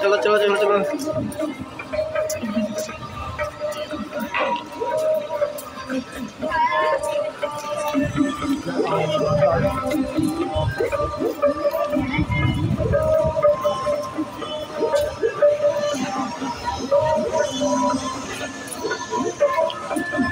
चलो चलो चलो चलो ਨਾਲ